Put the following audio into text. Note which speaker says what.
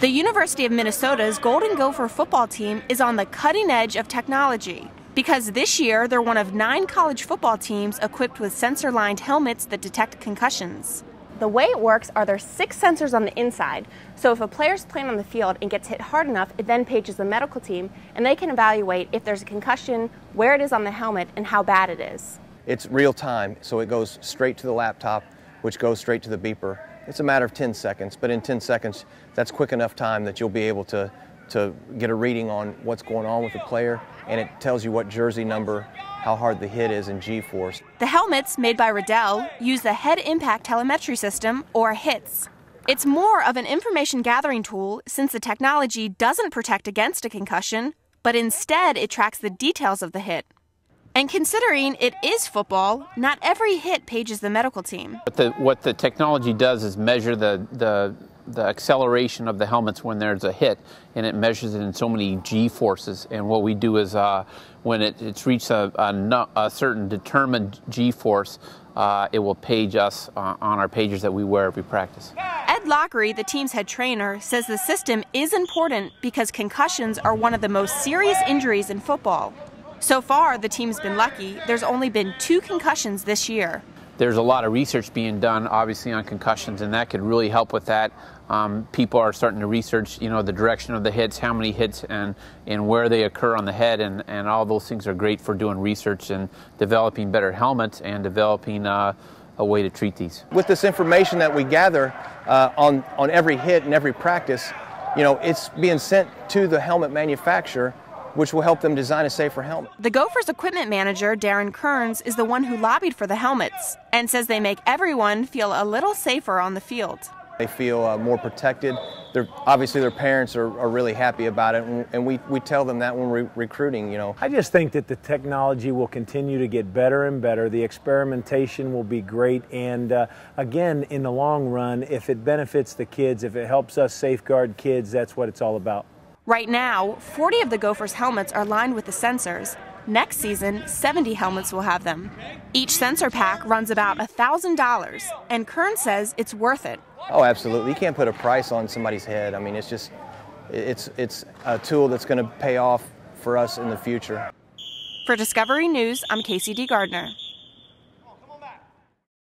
Speaker 1: The University of Minnesota's Golden Gopher football team is on the cutting edge of technology because this year they're one of nine college football teams equipped with sensor lined helmets that detect concussions. The way it works are there's six sensors on the inside, so if a player's playing on the field and gets hit hard enough, it then pages the medical team and they can evaluate if there's a concussion, where it is on the helmet, and how bad it is.
Speaker 2: It's real time, so it goes straight to the laptop, which goes straight to the beeper. It's a matter of 10 seconds, but in 10 seconds, that's quick enough time that you'll be able to, to get a reading on what's going on with the player, and it tells you what jersey number, how hard the hit is in G-force.
Speaker 1: The helmets, made by Riddell, use the Head Impact Telemetry System, or HITS. It's more of an information gathering tool since the technology doesn't protect against a concussion, but instead it tracks the details of the hit. And considering it is football, not every hit pages the medical team.
Speaker 3: What the, what the technology does is measure the, the, the acceleration of the helmets when there's a hit, and it measures it in so many G forces. And what we do is uh, when it, it's reached a, a, a, certain determined G force, uh, it will page us uh, on our pagers that we wear every practice.
Speaker 1: Ed Lockery, the team's head trainer, says the system is important because concussions are one of the most serious injuries in football. So far, the team's been lucky. There's only been two concussions this year.
Speaker 3: There's a lot of research being done, obviously, on concussions, and that could really help with that. Um, people are starting to research, you know, the direction of the hits, how many hits, and, and where they occur on the head, and, and all those things are great for doing research and developing better helmets and developing uh, a way to treat these.
Speaker 2: With this information that we gather uh, on, on every hit and every practice, you know, it's being sent to the helmet manufacturer which will help them design a safer helmet.
Speaker 1: The Gophers equipment manager, Darren Kearns, is the one who lobbied for the helmets and says they make everyone feel a little safer on the field.
Speaker 2: They feel uh, more protected. They're, obviously, their parents are, are really happy about it, and, and, we, we tell them that when we're recruiting, you know.
Speaker 4: I just think that the technology will continue to get better and better. The experimentation will be great, and uh, again, in the long run, if it benefits the kids, if it helps us safeguard kids, that's what it's all about.
Speaker 1: Right now, 40 of the Gophers' helmets are lined with the sensors. Next season, 70 helmets will have them. Each sensor pack runs about $1,000, and Kern says it's worth it.
Speaker 2: Oh, absolutely. You can't put a price on somebody's head. I mean, it's just, it's, it's a tool that's going to pay off for us in the future.
Speaker 1: For Discovery News, I'm Kasey-Dee Gardner.